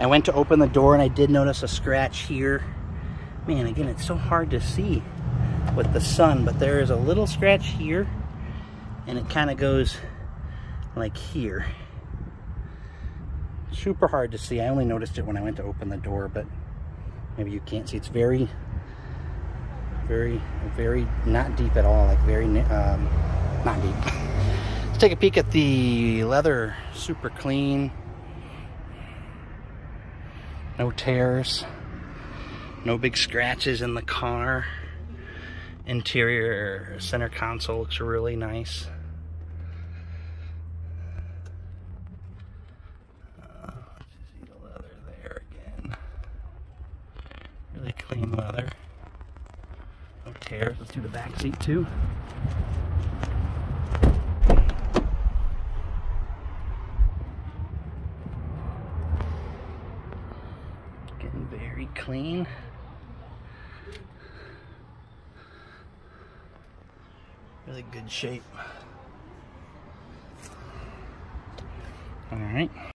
I went to open the door and I did notice a scratch here. Man, again, it's so hard to see with the sun, but there is a little scratch here and it kind of goes like here. Super hard to see. I only noticed it when I went to open the door, but maybe you can't see. It's very, very, very not deep at all. Like very, um, not deep. Let's take a peek at the leather. Super clean. No tears. No big scratches in the car. Interior center console looks really nice. Uh, see the leather there again. Really clean leather. No tears. Let's do the back seat too. Getting very clean. Really good shape. All right.